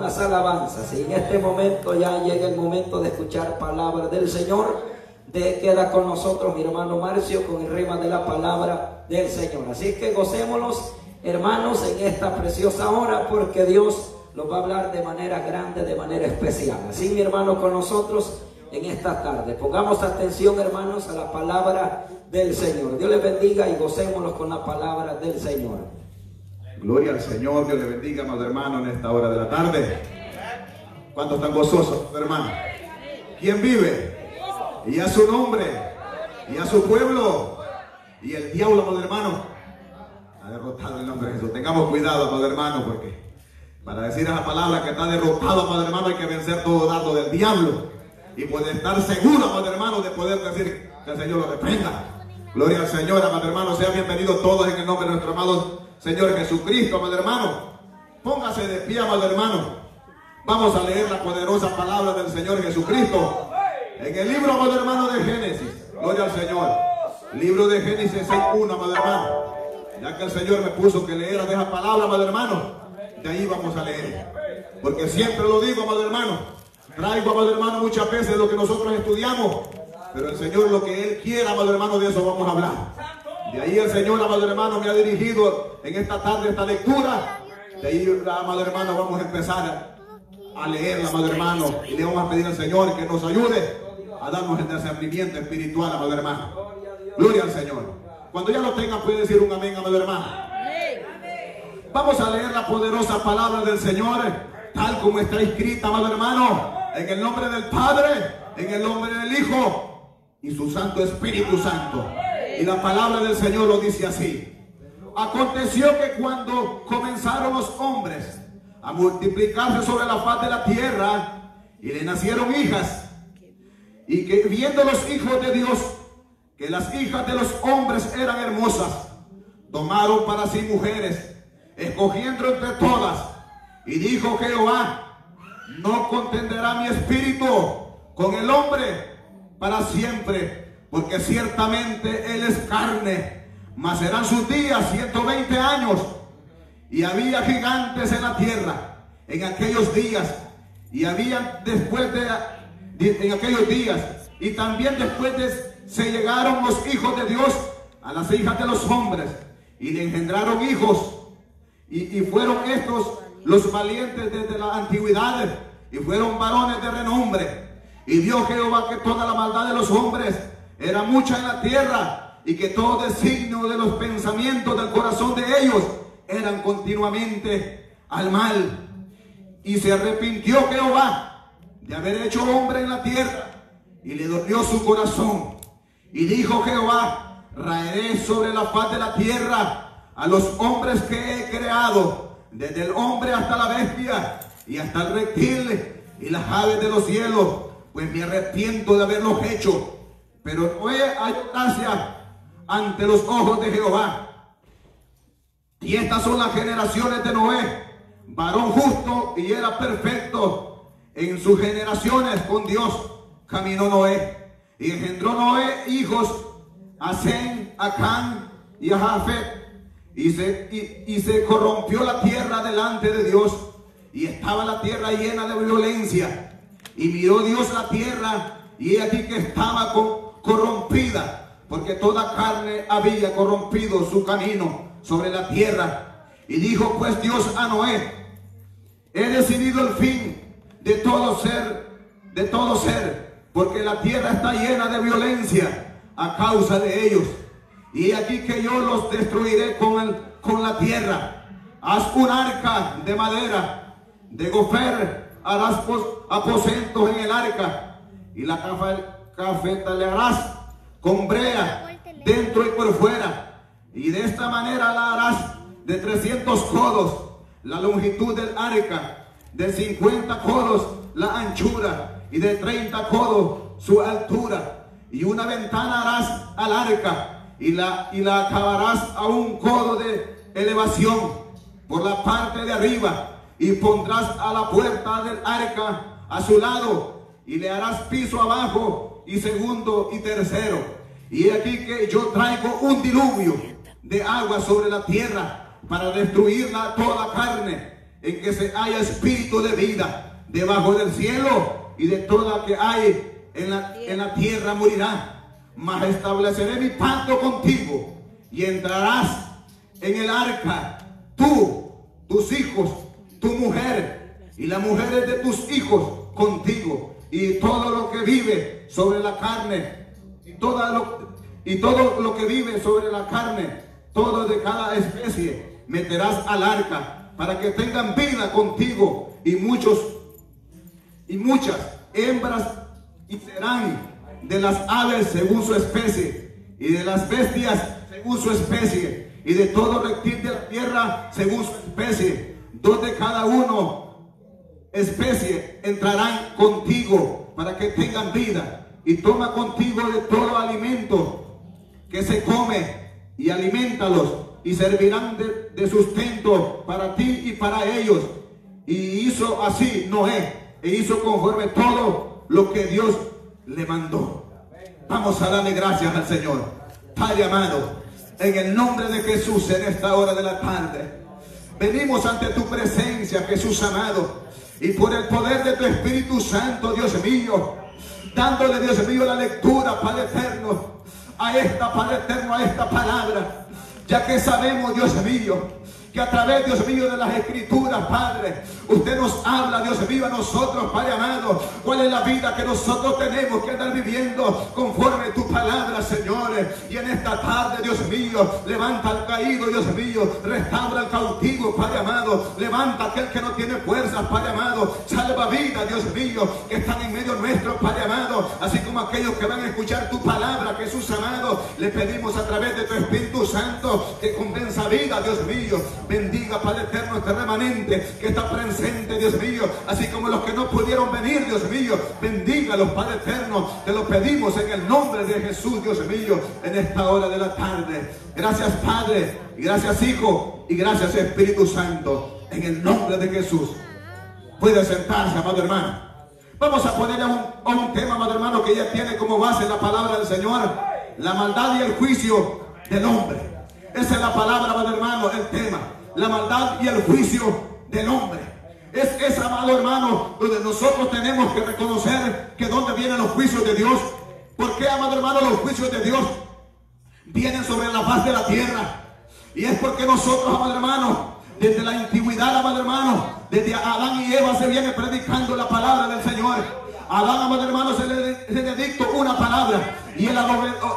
las alabanzas. Y en este momento ya llega el momento de escuchar palabra del Señor. De queda con nosotros mi hermano Marcio con el rema de la palabra del Señor. Así que gocémonos, hermanos, en esta preciosa hora, porque Dios nos va a hablar de manera grande, de manera especial. Así, mi hermano, con nosotros en esta tarde. Pongamos atención, hermanos, a la palabra del Señor. Dios les bendiga y gocémonos con la palabra del Señor. Gloria al Señor, Dios le bendiga, amado hermano, en esta hora de la tarde. ¿Cuántos están gozosos, hermano? ¿Quién vive? Y a su nombre, y a su pueblo, y el diablo, amado hermano, ha derrotado el nombre de Jesús. Tengamos cuidado, amado hermano, porque para decir esa palabra que está derrotado, amado hermano, hay que vencer todo dardo del diablo. Y puede estar seguro, amado hermano, de poder decir que el Señor lo reprenda. Gloria al Señor, amado hermano. Sean bienvenidos todos en el nombre de nuestro amado Señor Jesucristo, amado hermano. Póngase de pie, amado hermano. Vamos a leer la poderosa palabra del Señor Jesucristo. En el libro, amado hermano, de Génesis. Gloria al Señor. Libro de Génesis 6.1, amado hermano. Ya que el Señor me puso que leera de esa palabra, amado hermano. De ahí vamos a leer. Porque siempre lo digo, amado hermano. Traigo, amado hermano, muchas veces lo que nosotros estudiamos. Pero el Señor lo que Él quiera, amado hermano, de eso vamos a hablar. De ahí el Señor, amado hermano, me ha dirigido en esta tarde esta lectura. De ahí, amado hermano, vamos a empezar a leerla, amado hermano. Y le vamos a pedir al Señor que nos ayude a darnos el discernimiento espiritual, amado hermano. Gloria al Señor. Cuando ya lo tengan, puede decir un amén, amado hermano. Vamos a leer la poderosa palabra del Señor, tal como está escrita, amado hermano, en el nombre del Padre, en el nombre del Hijo y su Santo Espíritu Santo. Y la palabra del Señor lo dice así. Aconteció que cuando comenzaron los hombres a multiplicarse sobre la faz de la tierra y le nacieron hijas, y que viendo los hijos de Dios que las hijas de los hombres eran hermosas, tomaron para sí mujeres, escogiendo entre todas, y dijo Jehová, no contenderá mi espíritu con el hombre para siempre, porque ciertamente él es carne, mas serán sus días 120 años. Y había gigantes en la tierra en aquellos días, y había después de, en aquellos días, y también después de se llegaron los hijos de Dios a las hijas de los hombres, y le engendraron hijos, y, y fueron estos los valientes desde la antigüedad, y fueron varones de renombre. Y vio Jehová que toda la maldad de los hombres era mucha en la tierra y que todo designio de los pensamientos del corazón de ellos eran continuamente al mal. Y se arrepintió Jehová de haber hecho hombre en la tierra y le dolió su corazón. Y dijo Jehová, raeré sobre la faz de la tierra a los hombres que he creado, desde el hombre hasta la bestia y hasta el reptil y las aves de los cielos, pues me arrepiento de haberlos hecho. Pero Noé halló gracia ante los ojos de Jehová. Y estas son las generaciones de Noé, varón justo y era perfecto en sus generaciones con Dios. Caminó Noé y engendró Noé hijos a Zen, a Can y a Jafet. Y se, y, y se corrompió la tierra delante de Dios y estaba la tierra llena de violencia. Y miró Dios la tierra y aquí que estaba con, corrompida, porque toda carne había corrompido su camino sobre la tierra. Y dijo pues Dios a Noé, he decidido el fin de todo ser, de todo ser, porque la tierra está llena de violencia a causa de ellos. Y aquí que yo los destruiré con, el, con la tierra. Haz un arca de madera, de gofer, harás aposentos en el arca y la cafeta le harás con brea dentro y por fuera. Y de esta manera la harás de 300 codos la longitud del arca de 50 codos la anchura y de 30 codos su altura. Y una ventana harás al arca y la, y la acabarás a un codo de elevación por la parte de arriba y pondrás a la puerta del arca a su lado y le harás piso abajo y segundo y tercero. Y aquí que yo traigo un diluvio de agua sobre la tierra para destruirla toda carne en que se haya espíritu de vida debajo del cielo y de toda que hay en la, en la tierra morirá. Mas estableceré mi pacto contigo y entrarás en el arca, tú, tus hijos, tu mujer y las mujeres de tus hijos contigo. Y todo lo que vive sobre la carne y, toda lo, y todo lo que vive sobre la carne, todo de cada especie, meterás al arca para que tengan vida contigo. Y muchos y muchas hembras y serán de las aves según su especie y de las bestias según su especie y de todo reptil de la tierra según su especie, donde cada uno especie entrarán contigo para que tengan vida y toma contigo de todo alimento que se come y alimentalos y servirán de, de sustento para ti y para ellos. Y hizo así Noé e hizo conforme todo lo que Dios le mandó. Vamos a darle gracias al Señor. Padre amado, en el nombre de Jesús en esta hora de la tarde, venimos ante tu presencia, Jesús amado, y por el poder de tu Espíritu Santo, Dios mío, dándole, Dios mío, la lectura, Padre eterno, a esta, Padre eterno, a esta palabra, ya que sabemos, Dios mío, que a través, Dios mío, de las escrituras, Padre, usted nos habla, Dios mío, a nosotros, Padre amado, cuál es la vida que nosotros tenemos que andar viviendo conforme tu palabra, señores. Y en esta tarde, Dios mío, levanta al caído, Dios mío, restaura al cautivo, Padre amado, levanta aquel que no tiene fuerzas, Padre amado, salva vida, Dios mío, que están en medio nuestro, Padre amado, así como aquellos que van a escuchar tu palabra, Jesús amado, le pedimos a través de tu Espíritu Santo que convenza vida, Dios mío, Bendiga, Padre eterno, este remanente que está presente, Dios mío. Así como los que no pudieron venir, Dios mío. Bendiga los Padre eterno. Te lo pedimos en el nombre de Jesús, Dios mío, en esta hora de la tarde. Gracias, Padre. Gracias, Hijo. Y gracias, Espíritu Santo. En el nombre de Jesús. Puede sentarse, amado hermano. Vamos a poner un, a un tema, amado hermano, que ya tiene como base la palabra del Señor. La maldad y el juicio del hombre. Esa es la palabra, amado hermano, el tema. La maldad y el juicio del hombre. Es esa, amado hermano, donde nosotros tenemos que reconocer que donde vienen los juicios de Dios. ¿Por qué, amado hermano, los juicios de Dios vienen sobre la faz de la tierra? Y es porque nosotros, amado hermano, desde la antigüedad, amado hermano, desde Adán y Eva se viene predicando la palabra del Señor. Adán, amado hermano, se le, se le una palabra y él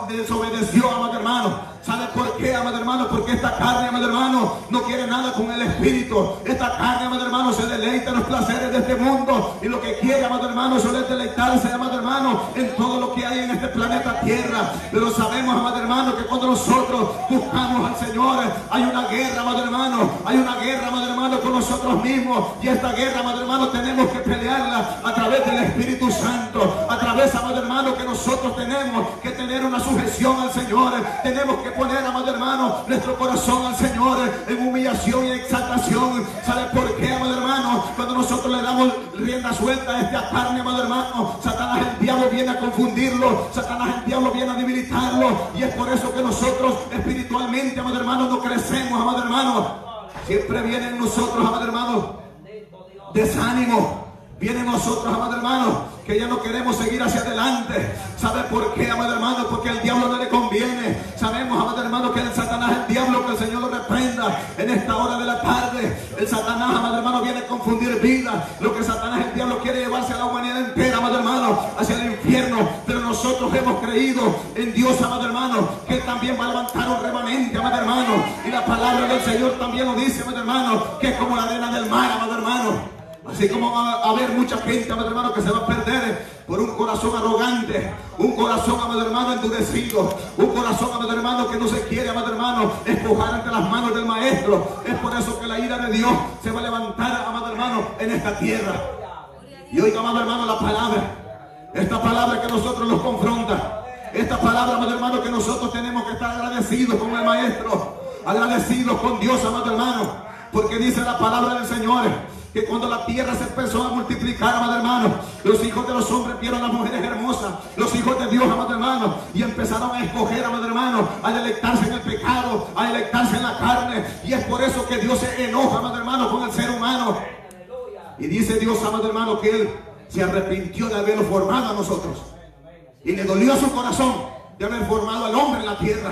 desobedeció, amado hermano. ¿Sabe por qué, amado hermano? Porque esta carne, amado hermano, no quiere nada con el Espíritu. Esta carne, amado hermano, se deleita en los placeres de este mundo. Y lo que quiere, amado hermano, es deleitarse, amado hermano, en todo lo que hay en este planeta Tierra. Pero sabemos, amado hermano, que cuando nosotros buscamos al Señor, hay una guerra, amado hermano. Hay una guerra, amado hermano, con nosotros mismos. Y esta guerra, amado hermano, tenemos que pelearla a través del Espíritu Santo. A través, amado hermano, que nosotros tenemos que tener una sujeción al Señor. Tenemos que poner, amado hermano, nuestro corazón al Señor en humillación y exaltación. ¿Sabe por qué, amado hermano? Cuando nosotros le damos rienda suelta a esta carne, amado hermano, Satanás el diablo viene a confundirlo. Satanás el diablo viene a debilitarlo. Y es por eso que nosotros espiritualmente, amado hermano, no crecemos, amado hermano. Siempre viene en nosotros, amado hermano, desánimo Viene nosotros, amado hermano, que ya no queremos seguir hacia adelante. ¿Sabe por qué, amado hermano? Porque al diablo no le conviene. Sabemos, amado hermano, que el Satanás es el diablo, que el Señor lo reprenda en esta hora de la tarde. El Satanás, amado hermano, viene a confundir vida. Lo que Satanás, el diablo, quiere llevarse a la humanidad entera, amado hermano, hacia el infierno. Pero nosotros hemos creído en Dios, amado hermano, que también va a levantar un remanente, amado hermano. Y la palabra del Señor también lo dice, amado hermano, que es como la arena del mar, amado hermano. Así como va a haber mucha gente, amado hermano, que se va a perder por un corazón arrogante, un corazón, amado hermano, endurecido, un corazón, amado hermano, que no se quiere, amado hermano, espujar ante las manos del maestro. Es por eso que la ira de Dios se va a levantar, amado hermano, en esta tierra. Y oiga, amado hermano, la palabra, esta palabra que nosotros nos confronta, esta palabra, amado hermano, que nosotros tenemos que estar agradecidos con el maestro, agradecidos con Dios, amado hermano, porque dice la palabra del Señor que cuando la tierra se empezó a multiplicar, amado hermano, los hijos de los hombres vieron a las mujeres hermosas, los hijos de Dios, amado hermano, y empezaron a escoger, amado hermano, a delectarse en el pecado, a delectarse en la carne. Y es por eso que Dios se enoja, amado hermano, con el ser humano. Y dice Dios, amado hermano, que Él se arrepintió de haberlo formado a nosotros. Y le dolió su corazón de haber formado al hombre en la tierra.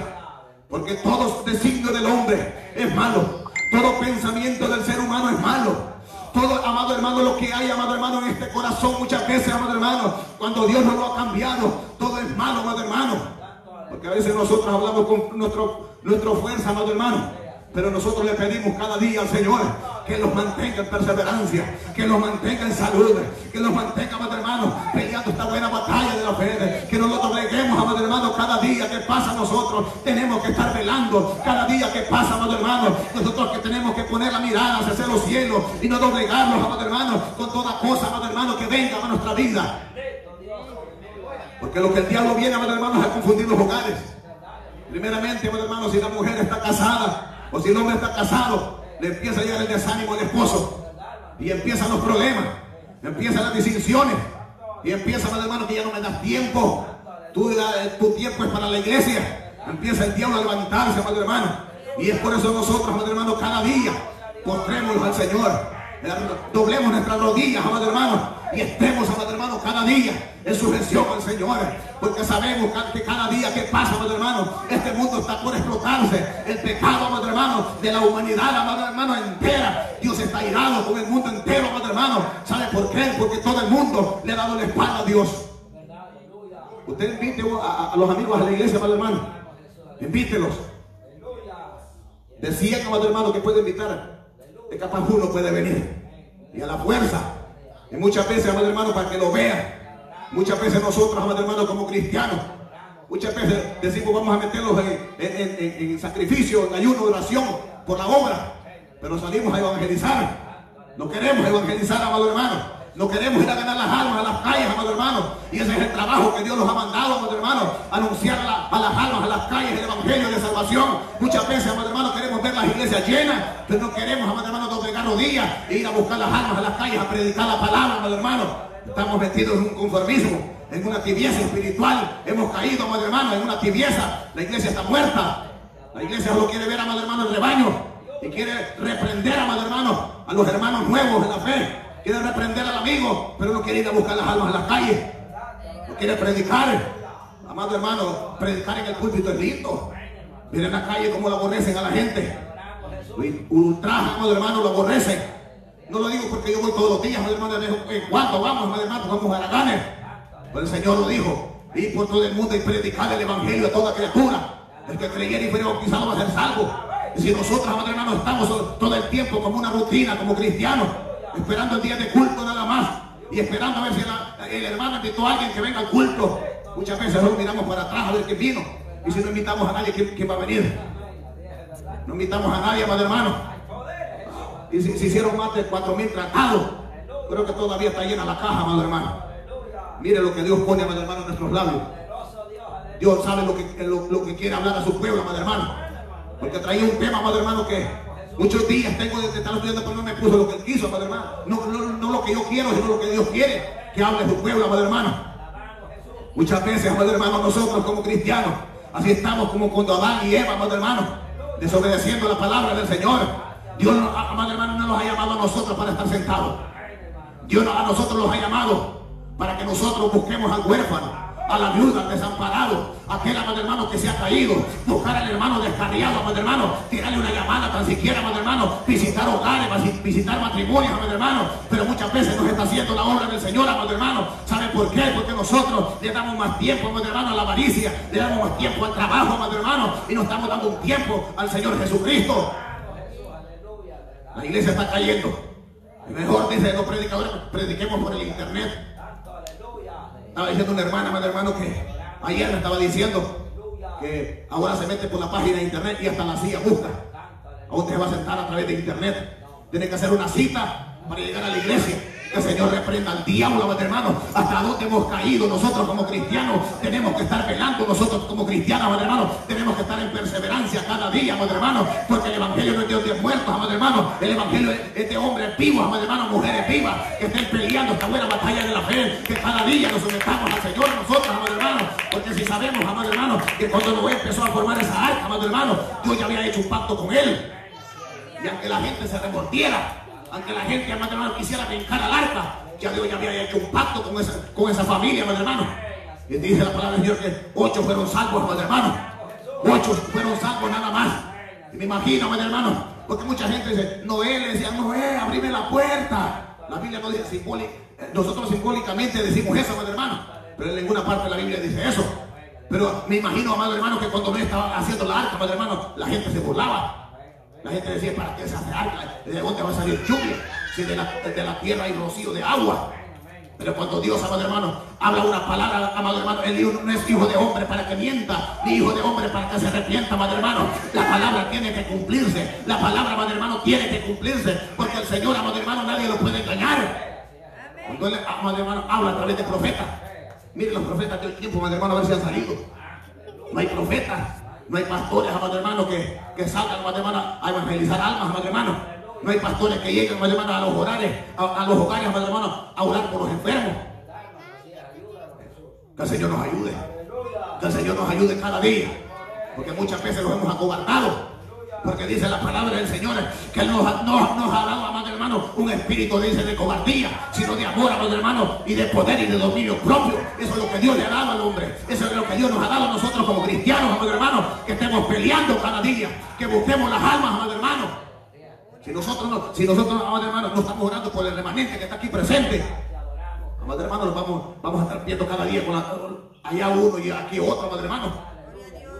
Porque todo designio del hombre es malo. Todo pensamiento del ser humano es malo. Todo, amado hermano, lo que hay, amado hermano, en este corazón muchas veces, amado hermano, cuando Dios no lo ha cambiado, todo es malo, amado hermano. Porque a veces nosotros hablamos con nuestro, nuestra fuerza, amado hermano. Pero nosotros le pedimos cada día al Señor que los mantenga en perseverancia, que los mantenga en salud, que los mantenga, amado hermano, peleando esta buena batalla de la fe, que nosotros dobleguemos, amado hermano, cada día que pasa nosotros, tenemos que estar velando, cada día que pasa, amado hermano, nosotros que tenemos que poner la mirada hacia los cielos y no doblegarnos, amado hermano, con toda cosa, amado hermano, que venga a nuestra vida. Porque lo que el diablo viene, amado hermano, es a confundir los hogares. Primeramente, amado hermano, si la mujer está casada, o si el hombre está casado, empieza a llegar el desánimo al esposo. Y empiezan los problemas. Empiezan las distinciones. Y empieza, mi hermano, que ya no me das tiempo. Tú, tu tiempo es para la iglesia. Empieza el diablo a levantarse, madre hermano. Y es por eso nosotros, madre hermano, cada día postrémonos al Señor doblemos nuestras rodillas, amado hermano, y estemos, amado hermano, cada día en sujeción al Señor, porque sabemos que cada día que pasa, amado hermano, este mundo está por explotarse, el pecado, amado hermano, de la humanidad, amado hermano, entera, Dios está irado con el mundo entero, amado hermano, ¿sabe por qué? Porque todo el mundo le ha dado la espalda a Dios. Usted invite a, los amigos a la iglesia, amado hermano, invítelos. Decía, amado hermano, que puede invitar de capaz uno puede venir. Y a la fuerza. Y muchas veces, amado hermano, para que lo vean. Muchas veces nosotros, amado hermano, como cristianos, muchas veces decimos vamos a meterlos en, sacrificio, en ayuno, oración, por la obra. Pero salimos a evangelizar. No queremos evangelizar, amado hermano. No queremos ir a ganar las almas a las calles, amado hermano. Y ese es el trabajo que Dios nos ha mandado, amado hermano. Anunciar a, las almas, a las calles, el evangelio de salvación. Muchas veces, amado hermano, queremos ver las iglesias llenas, pero no queremos, amado hermano, doblegar rodillas e ir a buscar las almas a las calles, a predicar la palabra, amado hermano. Estamos metidos en un conformismo, en una tibieza espiritual. Hemos caído, amado hermano, en una tibieza. La iglesia está muerta. La iglesia solo quiere ver, amado hermano, el rebaño. Y quiere reprender, amado hermano, a los hermanos nuevos en la fe quiere reprender al amigo, pero no quiere ir a buscar las almas en la calle. No quiere predicar. Amado hermano, predicar en el púlpito es lindo. Miren en la calle cómo lo aborrecen a la gente. Ultraje, amado hermano, lo aborrecen. No lo digo porque yo voy todos los días, amado hermano, en cuanto vamos, amado hermano, vamos a la gana. Pero el Señor lo dijo. Ir por todo el mundo y predicar el evangelio a toda criatura. El que creyera y fuera bautizado va a ser salvo. Y si nosotros, amado hermano, estamos todo el tiempo como una rutina, como cristianos, esperando el día de culto nada más y esperando a ver si el hermano invitó a alguien que venga al culto. Muchas veces solo miramos para atrás a ver quién vino y si no invitamos a nadie, ¿quién, va a venir? No invitamos a nadie, amado hermano. Y si, se hicieron más de cuatro mil tratados, creo que todavía está llena la caja, amado hermano. Mire lo que Dios pone, amado hermano, en nuestros labios. Dios sabe lo que, lo que quiere hablar a su pueblo, amado hermano. Porque traía un tema, amado hermano, que Muchos días tengo de estar estudiando, pero no me puso lo que él quiso, padre hermano. No, no, lo que yo quiero, sino lo que Dios quiere que hable su pueblo, padre hermano. Muchas veces, padre hermano, nosotros como cristianos, así estamos como cuando Adán y Eva, padre hermano, desobedeciendo la palabra del Señor. Dios, padre hermano, no nos ha llamado a nosotros para estar sentados. Dios a nosotros los ha llamado para que nosotros busquemos al huérfano a la viuda, al desamparado, aquel amado hermano que se ha caído, buscar al hermano descarriado, amado hermano, tirarle una llamada tan siquiera, amado hermano, visitar hogares, visitar matrimonios, amado hermano, pero muchas veces nos está haciendo la obra del Señor, amado hermano. ¿Sabe por qué? Porque nosotros le damos más tiempo, amado hermano, a la avaricia, le damos más tiempo al trabajo, amado hermano, y nos estamos dando un tiempo al Señor Jesucristo. La iglesia está cayendo. Mejor dice los predicadores, prediquemos por el internet. Estaba diciendo una hermana, mi hermano, que ayer me estaba diciendo que ahora se mete por la página de internet y hasta la silla busca. A usted va a sentar a través de internet. Tiene que hacer una cita para llegar a la iglesia. El Señor reprenda al diablo, hermano. Hasta dónde hemos caído nosotros como cristianos. Tenemos que estar velando nosotros como cristianos, hermano. Tenemos que estar en perseverancia cada día, hermano. Porque el Evangelio no es de de muertos, hermano. El Evangelio es de hombres vivos, hermano, mujeres vivas. Que estén peleando esta buena batalla de la fe. Que cada día nos sometamos al Señor nosotros, amado hermano. Porque si sabemos, amado hermano, que cuando Noé empezó a formar esa arca, amado hermano, Dios ya había hecho un pacto con él. Y aunque la gente se remordiera, aunque la gente, amado hermano, quisiera brincar al arca, ya Dios ya había hecho un pacto con esa, con esa familia, amado hermano. Y dice la palabra de Dios que ocho fueron salvos, amado hermano. Ocho fueron salvos nada más. Y me imagino, amado hermano, porque mucha gente dice, Noé le decía, Noé, abrime la puerta. La Biblia no dice simbólica, nosotros simbólicamente decimos eso, amado hermano. Pero en ninguna parte de la Biblia dice eso. Pero me imagino, amado hermano, que cuando Noé estaba haciendo la arca, amado hermano, la gente se burlaba. La gente decía, ¿para qué se hace arca? ¿De dónde va a salir lluvia? Si de la, tierra hay rocío de agua. Pero cuando Dios, amado hermano, habla una palabra, amado hermano, Él no es hijo de hombre para que mienta, ni hijo de hombre para que se arrepienta, amado hermano. La palabra tiene que cumplirse. La palabra, amado hermano, tiene que cumplirse. Porque el Señor, amado hermano, nadie lo puede engañar. Cuando Él, amado hermano, habla a través de profetas. Miren los profetas de hoy tiempo, amado hermano, a ver si han salido. No hay profetas. No hay pastores, amado hermano, que, que salgan, amado a evangelizar almas, amado hermano. No hay pastores que lleguen, amado a los hogares, a, a los hogares, amado hermano, a orar por los enfermos. Que el Señor nos ayude. Que el Señor nos ayude cada día. Porque muchas veces los hemos acobardado. Porque dice la palabra del Señor que Él nos, ha dado, amado hermano, un espíritu, dice, de cobardía, sino de amor, amado hermano, y de poder y de dominio propio. Eso es lo que Dios le ha dado al hombre. Eso es lo que Dios nos ha dado a nosotros como cristianos, amado hermano, que estemos peleando cada día, que busquemos las almas, amado hermano. Si nosotros no, si nosotros, amado hermano, no estamos orando por el remanente que está aquí presente, amado hermano, nos vamos, vamos a estar viendo cada día con la, allá uno y aquí otro, amado hermano.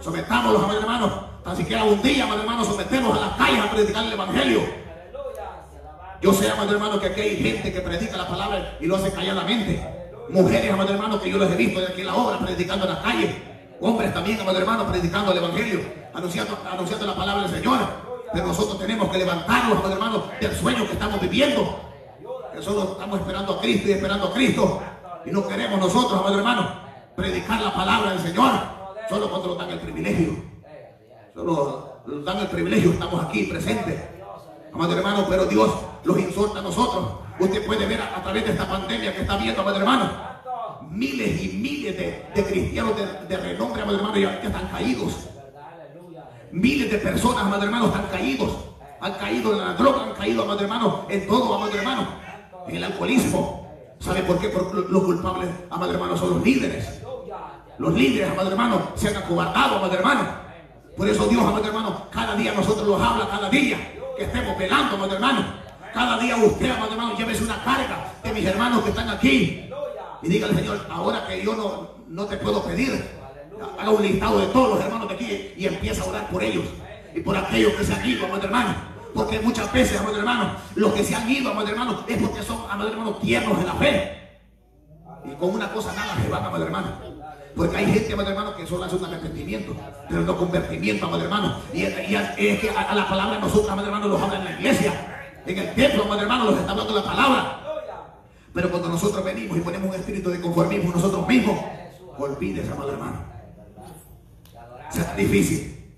Sometámoslos, amado hermano, tan siquiera un día, amado hermano, sometemos a las calles a predicar el evangelio. Yo sé, amado hermano, que aquí hay gente que predica la palabra y lo hace calladamente. Mujeres, amado hermano, que yo los he visto de aquí en la obra predicando en las calles. Hombres también, amado hermano, predicando el evangelio, anunciando, anunciando la palabra del Señor. Pero nosotros tenemos que levantarnos, amado hermano, del sueño que estamos viviendo. Que solo estamos esperando a Cristo y esperando a Cristo. Y no queremos nosotros, amado hermano, predicar la palabra del Señor. Solo cuando nos dan el privilegio. Solo nos dan el privilegio, estamos aquí presentes. Amado hermano, pero Dios los insulta a nosotros. Usted puede ver a, través de esta pandemia que está viendo, amado hermano, miles y miles de, de cristianos de, de, renombre, amado hermano, ya, ya están caídos. Miles de personas, amado hermano, están caídos. Han caído en la droga, han caído, amado hermano, en todo, amado hermano. En el alcoholismo. ¿Sabe por qué? Porque los culpables, amado hermano, son los líderes. Los líderes, amado hermano, se han acobardado, amado hermano. Por eso Dios, amado hermano, cada día nosotros los habla, cada día que estemos velando, amado hermano. Cada día usted, amado hermano, llévese una carga de mis hermanos que están aquí. Y dígale, Señor, ahora que yo no, no te puedo pedir, haga un listado de todos los hermanos de aquí y empieza a orar por ellos y por aquellos que se han ido, amado hermano. Porque muchas veces, amado hermano, los que se han ido, amado hermano, es porque son, amado hermano, tiernos de la fe. Y con una cosa nada se van, amado hermano. Porque hay gente, amado hermano, que solo hace un arrepentimiento, pero no convertimiento, amado hermano. Y, es que a, la palabra nosotros, amado hermano, los habla en la iglesia. En el templo, amado hermano, los está hablando la palabra. Pero cuando nosotros venimos y ponemos un espíritu de conformismo nosotros mismos, olvides, amado hermano. Será difícil.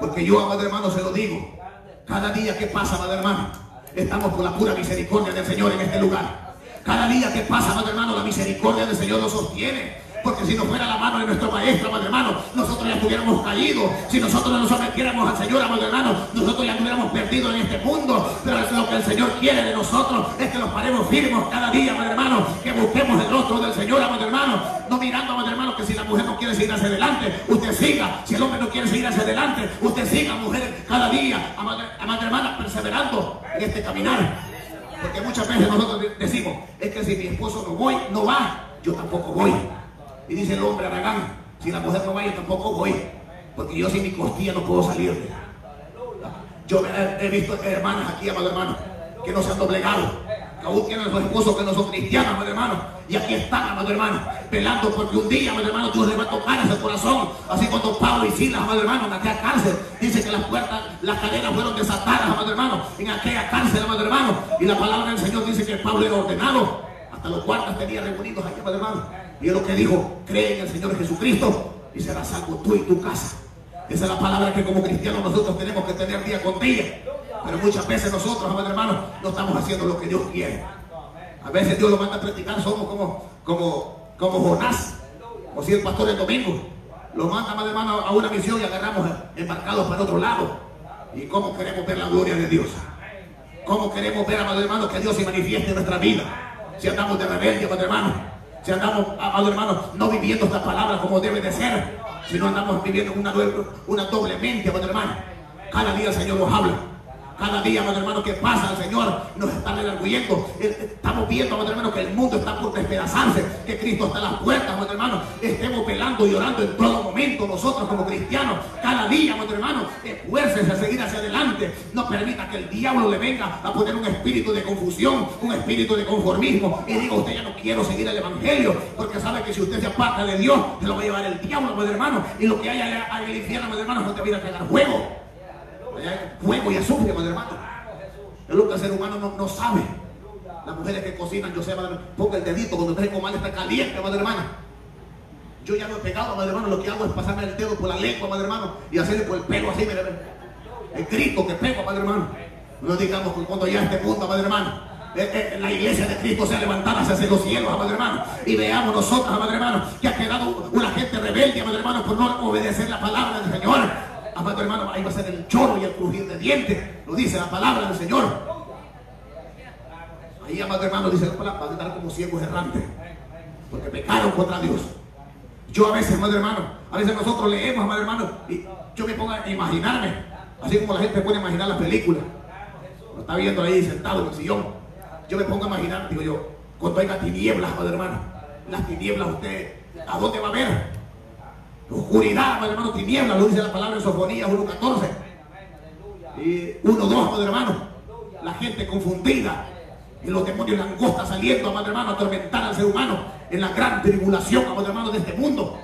Porque yo, amado hermano, se lo digo. Cada día que pasa, amado hermano, estamos con la pura misericordia del Señor en este lugar. Cada día que pasa, amado hermano, la misericordia del Señor nos sostiene. Porque si no fuera la mano de nuestro maestro, amado hermano, nosotros ya estuviéramos caídos. Si nosotros no nos sometiéramos al Señor, amado hermano, nosotros ya estuviéramos perdidos en este mundo. Pero lo que el Señor quiere de nosotros es que nos paremos firmes cada día, amado hermano, que busquemos el rostro del Señor, amado hermano. No mirando, amado hermano, que si la mujer no quiere seguir hacia adelante, usted siga. Si el hombre no quiere seguir hacia adelante, usted siga, mujer, cada día, amado, hermana, perseverando en este caminar. Porque muchas veces nosotros decimos, es que si mi esposo no voy, no va, yo tampoco voy. Y dice el hombre Aragán, si la mujer no va, yo tampoco voy. Porque yo sin mi costilla no puedo salir. Yo he visto hermanas aquí, amado hermano, que no se han doblegado. que aún tienen a sus esposos que no son cristianos, amado hermano. Y aquí están, amado hermano, velando porque un día, amado hermano, Dios le va a tocar ese corazón. Así cuando Pablo y Silas, amado hermano, en aquella cárcel, dice que las puertas, las cadenas fueron desatadas, amado hermano, en aquella cárcel, amado hermano. Y la palabra del Señor dice que Pablo era ordenado. Hasta los cuartos tenía reunidos aquí, amado hermano. Y es lo que dijo, cree en el Señor Jesucristo y será salvo tú y tu casa. Esa es la palabra que como cristianos nosotros tenemos que tener día con día. Pero muchas veces nosotros, hermanos, no estamos haciendo lo que Dios quiere. A veces Dios lo manda a practicar, somos como, como, como Jonás, o si el pastor el domingo. Lo manda, amados hermanos, a una misión y agarramos embarcados para otro lado. ¿Y cómo queremos ver la gloria de Dios? ¿Cómo queremos ver, amados hermanos, que Dios se manifieste en nuestra vida? Si andamos de rebelde, amados hermanos. Si andamos, amados hermanos, no viviendo esta palabra como debe de ser. Si no andamos viviendo una, una doble mente, amados hermanos. Cada día el Señor nos habla. Cada día, amado hermano, que pasa el Señor nos está redarguyendo. Estamos viendo, amado hermano, que el mundo está por despedazarse, que Cristo está a las puertas, amado hermano. Estemos pelando y orando en todo momento nosotros como cristianos. Cada día, amado hermano, esfuércense a seguir hacia adelante. No permita que el diablo le venga a poner un espíritu de confusión, un espíritu de conformismo. Y diga, usted ya no quiero seguir el evangelio, porque sabe que si usted se aparta de Dios, se lo va a llevar el diablo, amado hermano. Y lo que haya en el infierno, amado hermano, no te va a pegar fuego fuego y azufre, madre hermano. Es lo que el ser humano no, sabe. Las mujeres que cocinan, yo sé, madre, ponga el dedito cuando usted comal está caliente, madre hermana. Yo ya no he pegado, madre hermano, lo que hago es pasarme el dedo por la lengua, madre hermano, y hacerle por el pelo así, madre El grito que pego, madre hermano. No digamos cuando ya este punto, madre hermano. Eh, eh, la iglesia de Cristo se ha levantado hacia los cielos, madre hermano. Y veamos nosotros, madre hermano, que ha quedado una gente rebelde, madre hermano, por no obedecer la palabra del Señor. Amado hermano, ahí va a ser el chorro y el crujir de dientes. Lo dice la palabra del Señor. Ahí, amado hermano, dice la palabra, van a estar como ciegos errantes. Porque pecaron contra Dios. Yo a veces, amado hermano, a veces nosotros leemos, amado hermano, y yo me pongo a imaginarme, así como la gente puede imaginar las películas. Lo está viendo ahí sentado en el sillón. Yo me pongo a imaginar, digo yo, cuando haya tinieblas, amado hermano, las tinieblas usted, ¿a dónde va a ver? Oscuridad, hermano, tiniebla, lo dice la palabra en Sofonías 1.14. Y 1.2, hermano. La gente confundida. Y los demonios langosta saliendo, amado hermano, a atormentar al ser humano en la gran tribulación, amado hermano, de este mundo.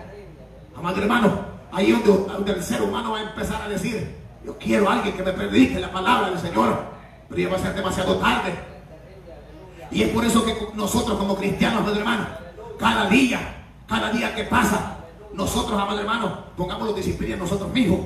Amado hermano, ahí donde, donde el ser humano va a empezar a decir, yo quiero a alguien que me predique la palabra del Señor, pero ya va a ser demasiado tarde. Y es por eso que nosotros como cristianos, amado hermano, cada día, cada día que pasa, nosotros, amados hermanos, pongamos los disciplina nosotros mismos.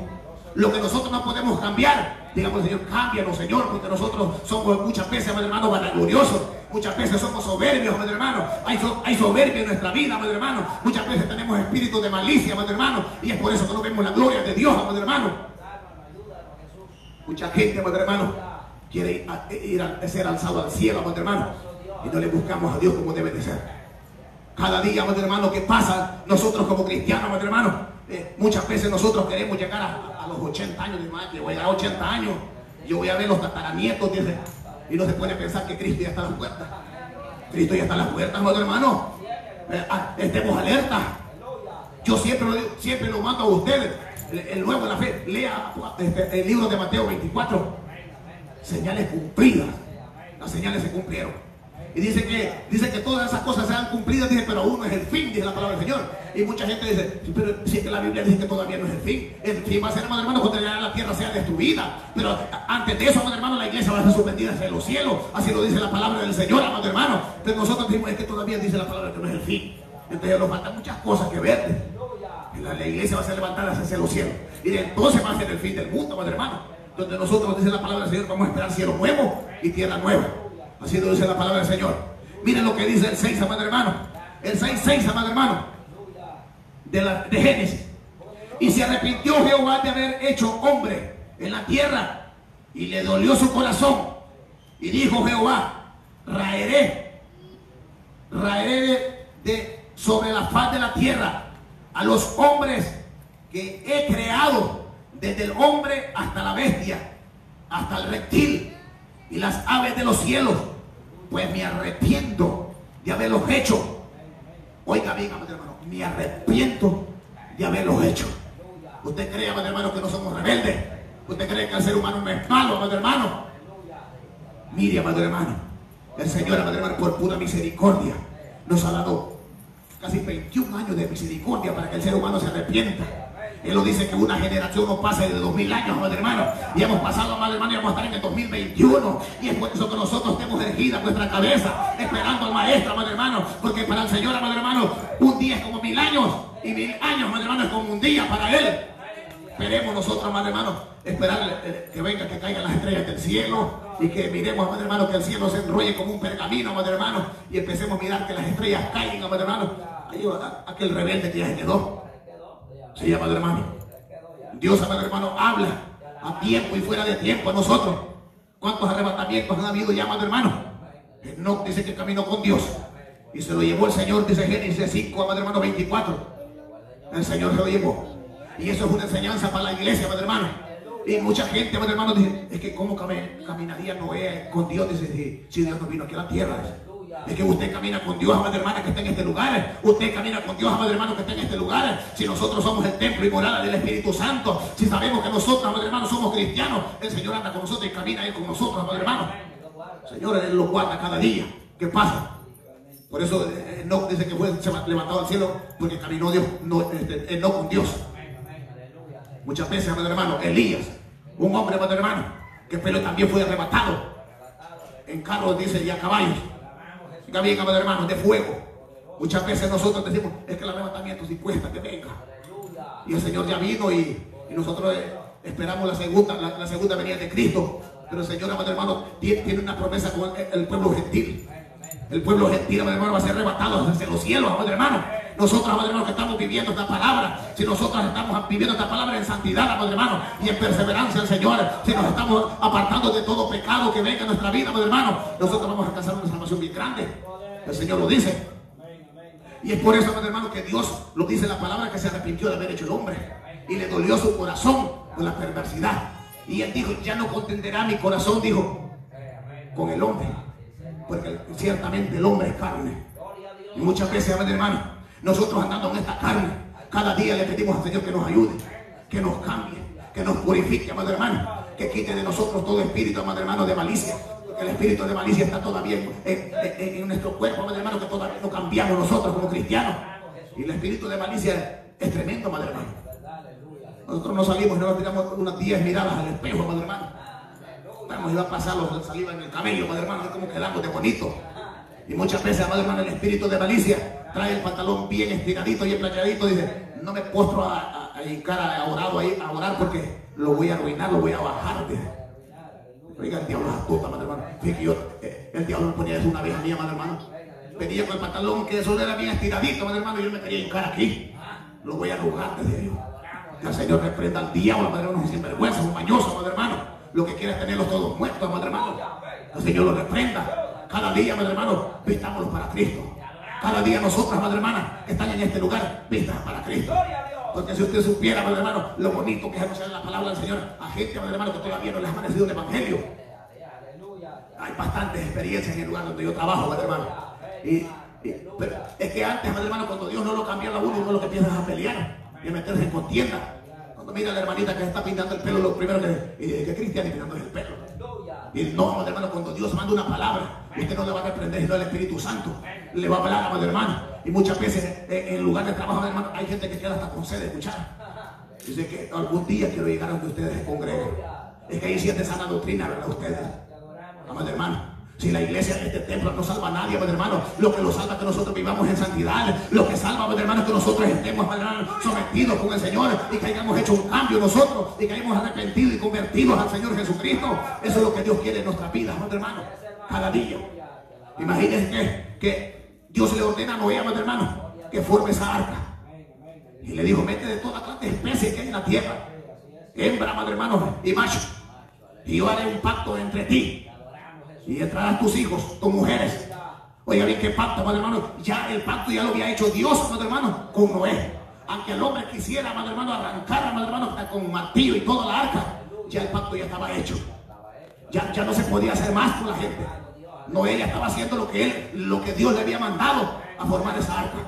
Lo que nosotros no podemos cambiar, digamos, Señor, cámbianos, Señor, porque nosotros somos muchas veces, amados hermanos, vanagloriosos. Muchas veces somos soberbios, amados hermanos. Hay, hay soberbia en nuestra vida, amados hermanos. Muchas veces tenemos espíritu de malicia, amados hermanos. Y es por eso que no vemos la gloria de Dios, amados hermanos. Mucha gente, amados hermanos, quiere ir a, ser alzado al cielo, amados hermanos. Y no le buscamos a Dios como debe de ser. Cada día, mi hermano, que pasa, nosotros como cristianos, mi hermano, eh, muchas veces nosotros queremos llegar a, los 80 años, de voy a llegar a 80 años, yo voy a ver los tataranietos, y no se puede pensar que Cristo ya está a las puertas. Cristo ya está a las puertas, mi hermano. Eh, ah, estemos alerta. Yo siempre lo, siempre lo mando a ustedes. El, nuevo de la fe, lea este, el libro de Mateo 24. Señales cumplidas. Las señales se cumplieron. Y dice que, dice que todas esas cosas se han cumplido, dice, pero aún no es el fin, dice la palabra del Señor. Y mucha gente dice, pero si es que la Biblia dice que todavía no es el fin. El fin va a ser, hermano, hermano, cuando la tierra sea destruida. Pero antes de eso, hermano, hermano, la iglesia va a ser suspendida hacia los cielos. Así lo dice la palabra del Señor, amado hermano. Pero nosotros decimos, es que todavía dice la palabra que no es el fin. Entonces nos faltan muchas cosas que ver. La, la iglesia va a ser levantada hacia los cielos. Y entonces va a ser el fin del mundo, amado hermano. Donde nosotros, dice la palabra del Señor, vamos a esperar cielo nuevo y tierra nueva. Así lo dice la palabra del Señor. Miren lo que dice el 6, amado hermano. El 6, 6, amado hermano. De, la, de Génesis. Y se arrepintió Jehová de haber hecho hombre en la tierra. Y le dolió su corazón. Y dijo Jehová, raeré, raeré de, sobre la faz de la tierra a los hombres que he creado, desde el hombre hasta la bestia, hasta el reptil y las aves de los cielos, pues me arrepiento de haberlos hecho. Oiga bien, hermano, me arrepiento de haberlos hecho. ¿Usted cree, hermano, que no somos rebeldes? ¿Usted cree que el ser humano no es malo, hermano? Mire, amado hermano, El Señor, amado hermano, por pura misericordia, nos ha dado casi 21 años de misericordia para que el ser humano se arrepienta. Él lo dice que una generación no pase de 2000 años, amado hermano. Y hemos pasado, amado hermano, y vamos a estar en el 2021. Y es por eso que nosotros tenemos erigida nuestra cabeza, esperando al Maestro, amado hermano. Porque para el Señor, amado hermano, un día es como mil años. Y mil años, amado hermano, es como un día para Él. Esperemos nosotros, amado hermano, esperar eh, que venga, que caigan las estrellas del cielo y que miremos, amado hermano, que el cielo se enrolle como un pergamino, amado hermano, y empecemos a mirar que las estrellas caigan, amado hermano. Aquel rebelde que ya se quedó. Sí, amado hermano. Dios, amado hermano, habla a tiempo y fuera de tiempo a nosotros. ¿Cuántos arrebatamientos han habido ya, amado hermano? No dice que caminó con Dios y se lo llevó el Señor, dice Génesis 5, amado hermano 24. El Señor se lo llevó. Y eso es una enseñanza para la iglesia, amado hermano. Y mucha gente, amado hermano, dice, es que cómo caminaría Noé con Dios, dice, si Dios no vino aquí a la tierra. Es que usted camina con Dios, amado hermano, que está en este lugar. Usted camina con Dios, amado hermano, que está en este lugar. Si nosotros somos el templo y morada del Espíritu Santo, si sabemos que nosotros, amado hermano, somos cristianos, el Señor anda con nosotros y camina Él con nosotros, amado hermano. Señor, Él lo guarda cada día. ¿Qué pasa? Por eso eh, no dice que fue levantado al cielo porque caminó Dios, no, este, con Dios. Muchas veces, amado hermano, Elías, un hombre, amado hermano, que pero también fue arrebatado en carros, dice, y a caballos. Diga bien, amado hermano, de fuego. Muchas veces nosotros decimos, es que el arrebatamiento sí cuesta que venga. Y el Señor ya vino y, nosotros eh, esperamos la segunda, la, segunda venida de Cristo. Pero el Señor, amado hermano, tiene, una promesa con el, pueblo gentil. El pueblo gentil, amado hermano, va a ser arrebatado hacia los cielos, amado hermano. Nosotros, amado hermano, que estamos viviendo esta palabra, si nosotros estamos viviendo esta palabra en santidad, amado hermano, y en perseverancia al Señor, si nos estamos apartando de todo pecado que venga en nuestra vida, amado hermano, nosotros vamos a alcanzar una salvación bien grande. El Señor lo dice. Y es por eso, amado hermano, que Dios lo dice en la palabra que se arrepintió de haber hecho el hombre. Y le dolió su corazón por la perversidad. Y él dijo, ya no contenderá mi corazón, dijo, con el hombre. Porque ciertamente el hombre es carne. Y muchas veces, amado hermano, nosotros andando en esta carne, cada día le pedimos al Señor que nos ayude, que nos cambie, que nos purifique, amado hermano, que quite de nosotros todo espíritu, amado hermano, de malicia. Porque el espíritu de malicia está todavía en, nuestro cuerpo, amado hermano, que todavía no cambiamos nosotros como cristianos. Y el espíritu de malicia es tremendo, amado hermano. Nosotros no salimos y no nos tiramos unas 10 miradas al espejo, amado hermano. Vamos, iba a pasar los saliva en el cabello, amado hermano, es como quedamos de bonito. Y muchas veces, amado hermano, el espíritu de malicia trae el pantalón bien estiradito y emplayadito. Dice, no me postro a, a, a, a, ahí, a orar porque lo voy a arruinar, lo voy a bajar. Oiga, el diablo es astuto, madre hermano. Fíjate yo, eh, el diablo me ponía eso una vez a mí, madre hermano. Venía con el pantalón que eso era bien estiradito, madre hermano, y yo me quería hincar aquí. Lo voy a arrugar, te digo. Que el Señor reprenda al diablo, madre hermano, sin vergüenza, un mañoso, madre hermano. Lo que quiere es tenerlos todos muertos, madre hermano. El Señor lo reprenda. Cada día, madre hermano, vistámoslo para Cristo. Cada día nosotras, madre hermana, están en este lugar, vistas para Cristo. Porque si usted supiera, madre hermano, lo bonito que es escuchar la palabra del Señor a gente, madre hermano, que todavía no les ha parecido el Evangelio. Hay bastantes experiencias en el lugar donde yo trabajo, madre hermano. Y, pero es que antes, madre hermano, cuando Dios no lo cambia a uno, uno lo que piensa es a pelear y a meterse en contienda. Mira a la hermanita que está pintando el pelo, lo primero que, y, que Cristian y pintando el pelo. Y no, hermano, cuando Dios manda una palabra, usted no le va a reprender, sino el Espíritu Santo. Le va a hablar, madre hermano. Y muchas veces eh, en lugar de trabajo, hermano, hay gente que queda hasta con sed de escuchar. Dice que algún día quiero llegar a donde ustedes se congreguen. Es que ahí siente sana doctrina, ¿verdad? Ustedes. Amado hermano. Si la iglesia en este templo no salva a nadie, hermano, lo que lo salva es que nosotros vivamos en santidad. Lo que salva, hermano, es que nosotros estemos, sometidos con el Señor y que hayamos hecho un cambio nosotros y que hayamos arrepentido y convertidos al Señor Jesucristo. Eso es lo que Dios quiere en nuestra vida, hermano, cada día. Imagínense que, Dios le ordena a Noé, hermano, que forme esa arca. Y le dijo, mete de todas las especies que hay en la tierra, hembra, madre hermano, y macho. Y yo haré un pacto entre ti y entrarán tus hijos, tus mujeres. Oiga bien, qué pacto, madre hermano. Ya el pacto ya lo había hecho Dios, madre hermano, con Noé. Aunque el hombre quisiera, madre hermano, arrancar, madre hermano, con martillo y toda la arca, ya el pacto ya estaba hecho. Ya, ya no se podía hacer más con la gente. Noé ya estaba haciendo lo que él, lo que Dios le había mandado a formar esa arca.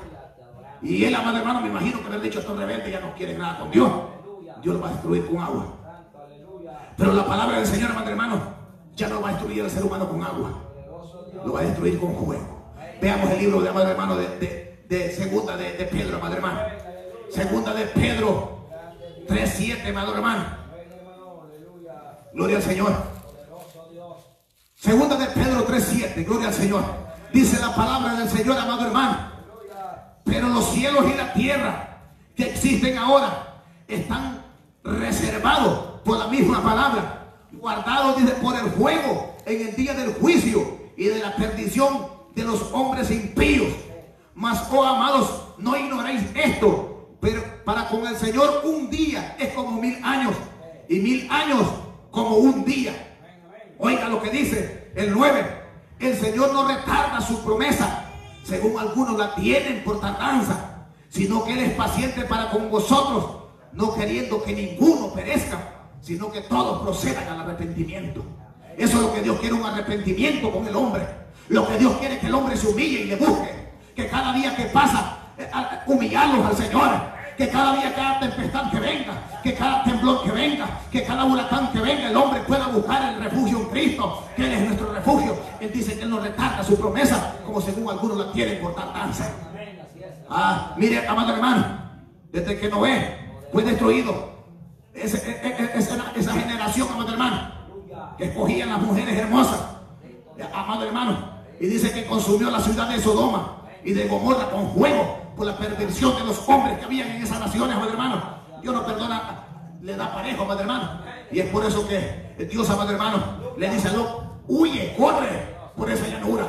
Y él, madre hermano, me imagino que haber dicho estos rebeldes ya no quieren nada con Dios. Dios lo va a destruir con agua. Pero la palabra del Señor, madre hermano, ya no va a destruir al ser humano con agua. Lo va a destruir con fuego. Veamos el libro de amado hermano de, de, segunda de, Pedro, amado hermano. Segunda de Pedro 3.7, amado hermano. Gloria al Señor. Segunda de Pedro 3.7, gloria al Señor. Dice la palabra del Señor, amado hermano. Pero los cielos y la tierra que existen ahora están reservados por la misma palabra, guardados dice, por el fuego en el día del juicio y de la perdición de los hombres impíos. Mas, oh amados, no ignoréis esto, pero para con el Señor un día es como mil años y mil años como un día. Oiga lo que dice el 9. El Señor no retarda su promesa, según algunos la tienen por tardanza, sino que Él es paciente para con vosotros, no queriendo que ninguno perezca, sino que todos procedan al arrepentimiento. Eso es lo que Dios quiere, un arrepentimiento con el hombre. Lo que Dios quiere es que el hombre se humille y le busque. Que cada día que pasa, eh, humillarlos al Señor que cada día, cada tempestad que venga, que cada temblor que venga, que cada huracán que venga, el hombre pueda buscar el refugio en Cristo, que Él es nuestro refugio. Él dice que Él no retarda su promesa, como según algunos la quieren por tardanza. Ah, mire, amado hermano, desde que Noé fue destruido, esa, esa generación, amado hermano, que escogían las mujeres hermosas, amado hermano, y dice que consumió la ciudad de Sodoma y de Gomorra con fuego por la perversión de los hombres que habían en esas naciones, amado hermano. Dios no perdona, le da parejo, amado hermano. Y es por eso que Dios, amado hermano, le dice a Lot, huye, corre por esa llanura.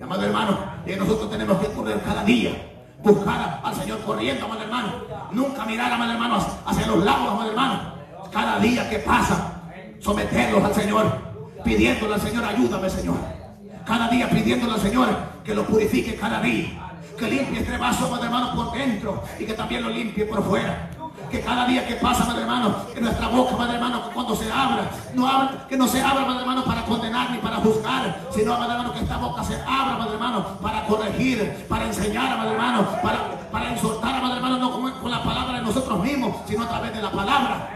Amado hermano, y nosotros tenemos que correr cada día, buscar al Señor corriendo, amado hermano. Nunca mirar, amado hermano, hacia los lados, amado hermano. Cada día que pasa, someterlos al Señor, pidiéndole al Señor, ayúdame, Señor. Cada día pidiéndole al Señor que lo purifique cada día que limpie este vaso, madre hermano, por dentro y que también lo limpie por fuera. Que cada día que pasa, madre hermano, en nuestra boca, madre hermano, que cuando se abra, que no se abra, madre hermano, para condenar ni para juzgar, sino, madre que boca se abra, madre hermano, para corregir, para enseñar, madre hermano, para, para insultar, madre hermano, no con, con la palabra de nosotros mismos, sino a través de la palabra.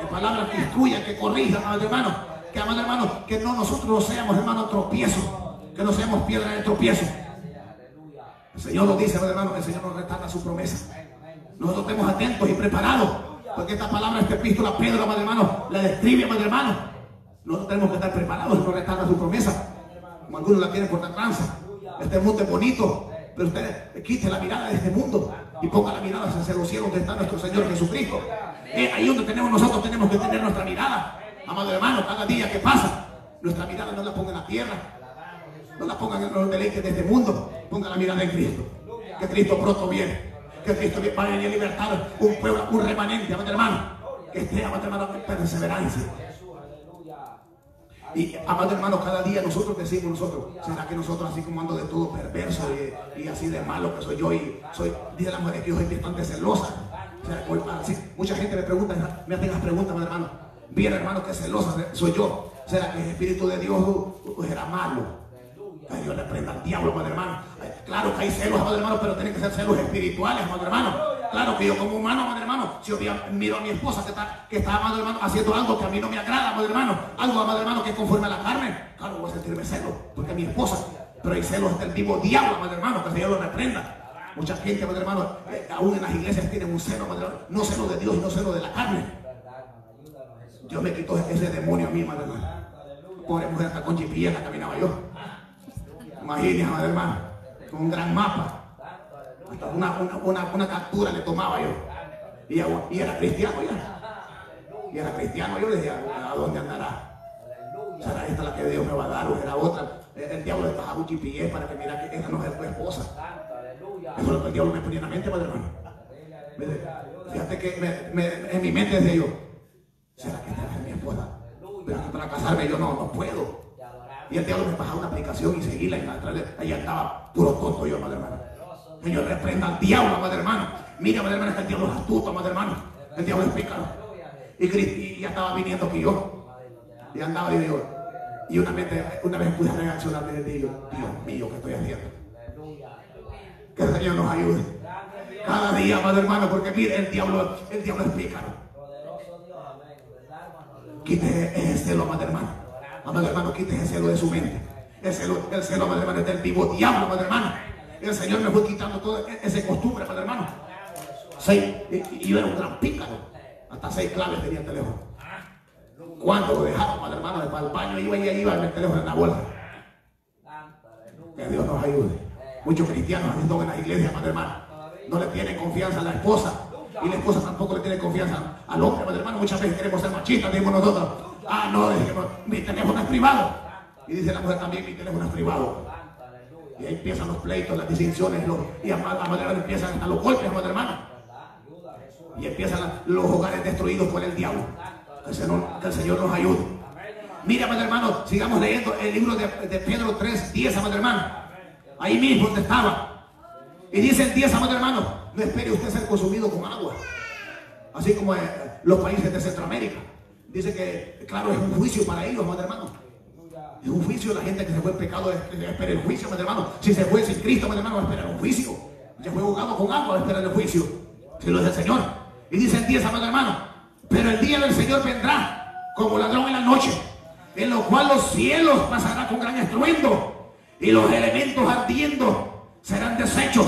De palabra que instruya, que corrija, madre hermano, que, madre hermano, que no nosotros no seamos, hermano, tropiezo, que no seamos piedra de tropiezo. El Señor nos dice, hermano, el Señor nos retarda su promesa. Nosotros estemos atentos y preparados. Porque esta palabra, esta epístola, Pedro, madre hermano, la describe, madre hermano. Nosotros tenemos que estar preparados no retarda su promesa. Como algunos la tienen por la tranza. Este mundo es bonito, pero usted quite la mirada de este mundo y ponga la mirada hacia los cielos donde está nuestro Señor Jesucristo. Es ahí donde tenemos nosotros tenemos que tener nuestra mirada. Amado hermano, cada día que pasa, nuestra mirada no la ponga en la tierra, no la pongan en los deleites de este mundo. Pongan la mirada en Cristo. Que Cristo pronto viene. Que Cristo va a venir a libertar un pueblo, un remanente, amado hermano. Que esté, amado hermano, perseverancia. Y amado hermano, cada día nosotros decimos nosotros, ¿será que nosotros así como ando de todo perverso y, así de malo que soy yo y soy, dice la mujer que yo soy bastante celosa? mucha gente me pregunta, me hacen las preguntas, hermano. Bien hermano, que celosa soy yo. ¿Será que el Espíritu de Dios pues, era malo? Que Dios le prenda al diablo, madre hermano. Claro que hay celos, madre hermano, pero tienen que ser celos espirituales, madre hermano. Claro que yo como humano, madre hermano, si yo miro a mi esposa que está, que está, hermano, haciendo algo que a mí no me agrada, madre hermano, algo, madre hermano, que es conforme a la carne, claro, voy a sentirme celo, porque es mi esposa. Pero hay celos del mismo diablo, madre hermano, que el Señor lo reprenda. Mucha gente, madre hermano, eh, aún en las iglesias tienen un celo, madre hermano, no celo de Dios no celo de la carne. Dios me quitó ese demonio a mí, madre hermano. Pobre mujer, hasta con GPS caminaba yo. Imagínense, madre hermano, con un gran mapa. Una, una, una, captura le tomaba yo. Y, era cristiano ya. Y era cristiano, yo le decía, ¿a dónde andará? ¿Será esta la que Dios me va a dar o era otra? El, diablo le bajaba un GPS para que mira que esta no es tu esposa. Eso es lo que el diablo me ponía en la mente, madre hermano. Fíjate que en mi mente decía yo, ¿será que esta es mi esposa? Pero para casarme yo no, no puedo. Y el diablo me bajaba una aplicación y seguíla y ahí andaba puro tonto yo, madre hermana. Señor, reprenda al diablo, madre hermana. Mira, madre hermana, que el diablo es astuto, madre hermana. El diablo es pícaro. Y, ya estaba viniendo aquí yo. Y andaba y digo, y una vez, una vez pude reaccionar y digo, Dios mío, ¿qué estoy haciendo? Que el Señor nos ayude. Cada día, madre hermana, porque mire, el diablo, el diablo es pícaro. Quite ese celo, madre hermana. Amado hermano, quite ese celo de su mente. El celo, el celo, madre hermano, es del vivo diablo, madre hermano. El Señor me fue quitando toda esa costumbre, madre hermano. Seis, y, yo era un gran. Hasta seis claves tenía el teléfono. Cuando lo dejaron, madre hermano, para el baño iba y iba el teléfono en la bolsa. Que Dios nos ayude. Muchos cristianos haciendo en las iglesias, madre hermano, no le tienen confianza a la esposa. Y la esposa tampoco le tiene confianza al hombre, madre hermano. Muchas veces queremos ser machistas, decimos nosotros. Ah, no, mi teléfono es privado. Y dice la mujer también, mi teléfono es privado. Y ahí empiezan los pleitos, las distinciones, y a madre hermano empiezan hasta los golpes, madre hermano. Y empiezan los hogares destruidos por el diablo. Que el Señor, que el Señor nos ayude. Mira, madre hermano, sigamos leyendo el libro de, de Pedro 3, 10, madre hermano. Ahí mismo donde estaba. Y dice el 10, amado hermano, no espere usted ser consumido con agua. Así como los países de Centroamérica. Dice que, claro, es un juicio para ellos, amado hermano. Es un juicio la gente que se fue en pecado, espera el juicio, amado hermano. Si se fue sin Cristo, amado hermano, va a esperar un juicio. Se fue jugado con agua, a esperar el juicio. Si lo es el Señor. Y dice el 10, amado hermano, pero el día del Señor vendrá como ladrón en la noche, en lo cual los cielos pasarán con gran estruendo y los elementos ardiendo serán deshechos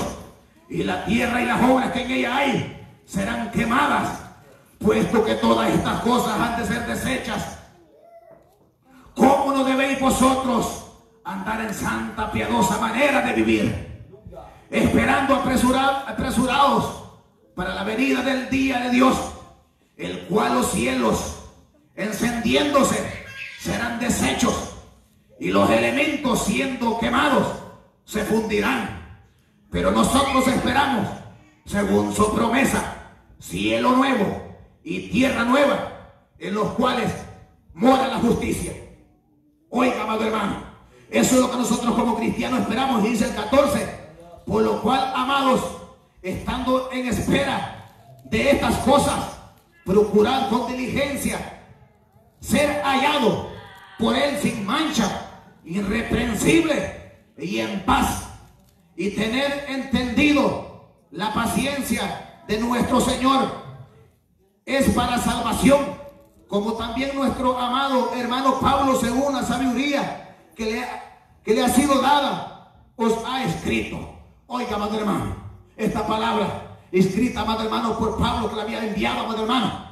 y la tierra y las obras que en ella hay serán quemadas, puesto que todas estas cosas han de ser deshechas. ¿Cómo no debéis vosotros andar en santa, piadosa manera de vivir? Esperando apresurados para la venida del día de Dios, el cual los cielos, encendiéndose, serán deshechos y los elementos siendo quemados se fundirán. Pero nosotros esperamos, según su promesa, cielo nuevo y tierra nueva, en los cuales mora la justicia. Oiga, amado hermano, eso es lo que nosotros como cristianos esperamos, y dice el 14, por lo cual, amados, estando en espera de estas cosas, procurar con diligencia ser hallado por él sin mancha irreprensible y en paz y tener entendido la paciencia de nuestro Señor. Es para salvación, como también nuestro amado hermano Pablo, según la sabiduría que le, que le ha sido dada, os ha escrito. Oiga, amado hermano, esta palabra escrita, amado hermano, por Pablo que la había enviado, amado hermano.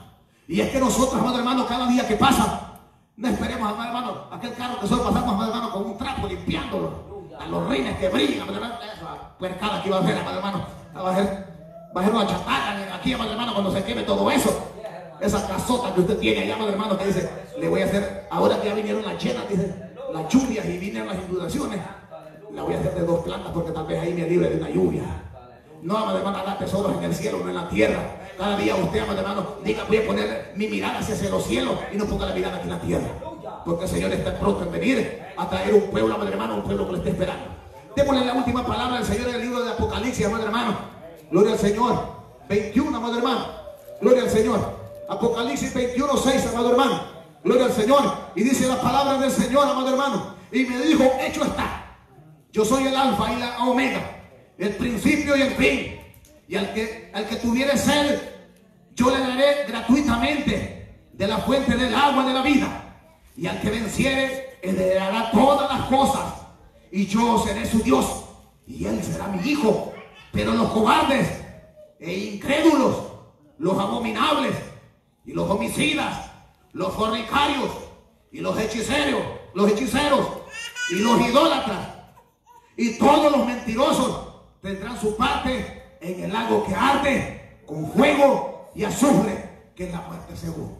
Y es que nosotros, amado hermano, cada día que pasa, no esperemos, amado hermano, aquel carro que solo pasamos, amado hermano, con un trapo limpiándolo. A los rines que brillan, amado hermano. Esa puercada que iba a hacer, amado hermano. Va a ser, va a una chatarra aquí, amado hermano, cuando se queme todo eso. Esa casota que usted tiene allá, amado hermano, que dice, le voy a hacer, ahora que ya vinieron las llenas, dice, las lluvias y vinieron las inundaciones, la voy a hacer de dos plantas porque tal vez ahí me libre de una lluvia. No, amado hermano, haga tesoros en el cielo, no en la tierra. Cada día usted, amado hermano, diga, voy a poner mi mirada hacia los cielos y no ponga la mirada aquí en la tierra. Porque el Señor está pronto en venir a traer un pueblo, amado hermano, un pueblo que le está esperando. Démosle la última palabra al Señor en el libro de Apocalipsis, amado hermano. Gloria al Señor. 21, amado hermano. Gloria al Señor. Apocalipsis 21, 6, amado hermano. Gloria al Señor. Y dice la palabra del Señor, amado hermano. Y me dijo, hecho está. Yo soy el alfa y la omega el principio y el fin. Y al que, al que tuviere sed, yo le daré gratuitamente de la fuente del agua de la vida. Y al que venciere, le dará todas las cosas. Y yo seré su Dios. Y él será mi hijo. Pero los cobardes e incrédulos, los abominables y los homicidas, los fornicarios y los hechiceros, los hechiceros y los idólatras y todos los mentirosos tendrán su parte en el lago que arde con fuego y azufre, que es la muerte segura.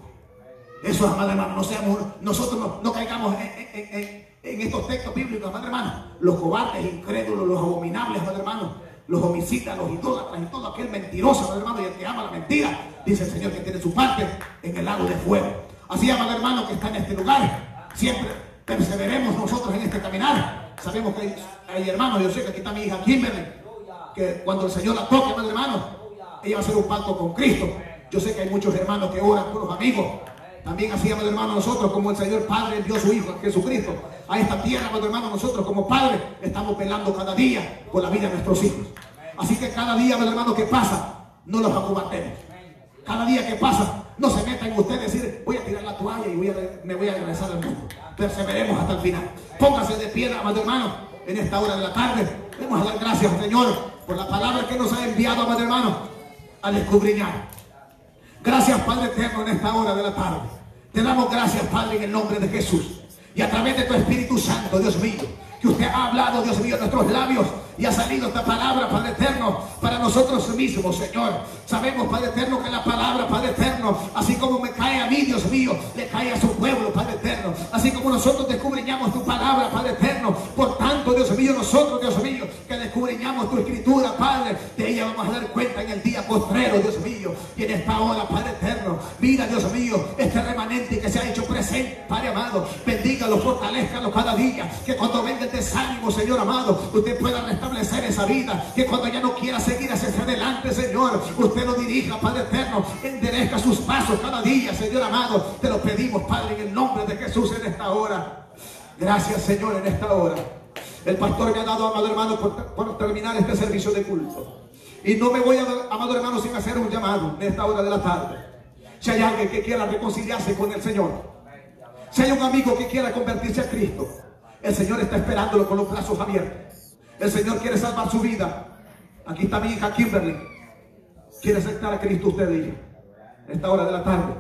Eso, amado hermano, no seamos, nosotros no, caigamos en, estos textos bíblicos, amado hermano. Los cobardes, incrédulos, los abominables, amado hermano, los homicidas, los idólatras y todo aquel mentiroso, hermano, y el que ama la mentira, dice el Señor que tiene su parte en el lago de fuego. Así, amado hermano, que está en este lugar, siempre perseveremos nosotros en este caminar. Sabemos que hay, hermanos, yo sé que aquí está mi hija Kimberly, que cuando el Señor la toque, hermano, ella va a hacer un pacto con Cristo. Yo sé que hay muchos hermanos que oran por los amigos. También hacíamos, hermano, nosotros como el Señor Padre dio su Hijo, Jesucristo, a esta tierra, madre hermano, nosotros como padres estamos velando cada día por la vida de nuestros hijos. Así que cada día, madre hermano, que pasa, no los acobatemos. Cada día que pasa, no se metan ustedes decir, voy a tirar la toalla y voy a, me voy a regresar al mundo. perseveremos hasta el final. Póngase de pie, amado hermano, en esta hora de la tarde. Vamos a dar gracias Señor por la palabra que nos ha enviado, amado hermano, a descubriñar. Gracias, Padre eterno, en esta hora de la tarde. Te damos gracias, Padre, en el nombre de Jesús. Y a través de tu Espíritu Santo, Dios mío, que usted ha hablado, Dios mío, en nuestros labios y ha salido esta palabra, Padre eterno, para nosotros mismos, Señor. Sabemos, Padre eterno, que la palabra, Padre eterno, así como me cae a mí, Dios mío, le cae a su pueblo, Padre eterno. Así como nosotros descubriñamos tu palabra, Padre eterno. Por tanto, Dios mío, nosotros, Dios mío, que descubriñamos tu escritura, Padre, de ella vamos a dar cuenta en el día postrero, Dios mío. Y en esta hora, Padre eterno, mira, Dios mío, este remanente que se ha hecho presente, Padre amado, bendígalo, fortalezcalo cada día. Que cuando venga el desánimo, Señor amado, usted pueda restablecer esa vida. Que cuando ya no quiera seguir hacia adelante, Señor, usted lo dirija, Padre eterno, enderezca sus pasos cada día, Señor amado. Te lo pedimos, Padre, en el nombre de Jesús en esta hora. Gracias, Señor, en esta hora. El pastor me ha dado, amado hermano, por, por terminar este servicio de culto. Y no me voy, amado hermano, sin hacer un llamado en esta hora de la tarde. Si hay alguien que quiera reconciliarse con el Señor, si hay un amigo que quiera convertirse a Cristo, el Señor está esperándolo con los brazos abiertos. El Señor quiere salvar su vida. Aquí está mi hija Kimberly. Quiere aceptar a Cristo usted, hija. En esta hora de la tarde.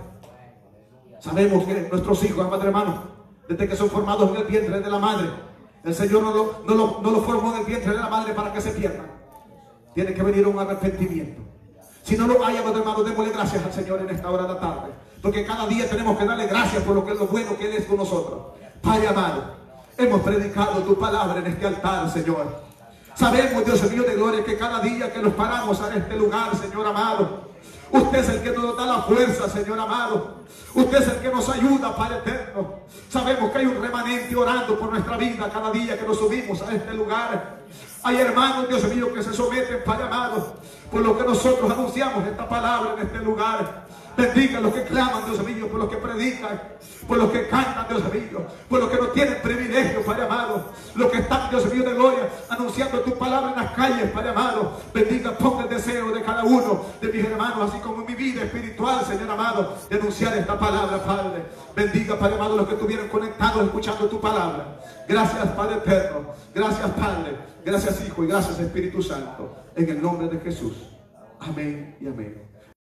Sabemos que nuestros hijos, madre hermano, desde que son formados en el vientre de la madre, el Señor no lo, no lo, formó en el vientre de la madre para que se pierdan. Tiene que venir un arrepentimiento. Si no lo hay, madre hermano, démosle gracias al Señor en esta hora de la tarde. Porque cada día tenemos que darle gracias por lo que es lo bueno que Él es con nosotros. Padre amado, hemos predicado tu palabra en este altar, Señor. Sabemos, Dios mío de gloria, que cada día que nos paramos en este lugar, Señor amado, Usted es el que nos da la fuerza, Señor amado. Usted es el que nos ayuda, Padre eterno. Sabemos que hay un remanente orando por nuestra vida cada día que nos subimos a este lugar. Hay hermanos, Dios mío, que se someten, Padre amado, por lo que nosotros anunciamos esta palabra en este lugar. Bendiga a los que claman, Dios mío, por los que predican, por los que cantan, Dios mío, por los que no tienen privilegio, Padre amado, los que están, Dios mío, de gloria, anunciando tu palabra en las calles, Padre amado. Bendiga, ponga el deseo de cada uno de mis hermanos, así como mi vida espiritual, Señor amado, de anunciar esta palabra, Padre. Bendiga, Padre amado, los que estuvieron conectados escuchando tu palabra. Gracias, Padre eterno. Gracias, Padre. Gracias, Hijo, y gracias, Espíritu Santo. En el nombre de Jesús. Amén y amén.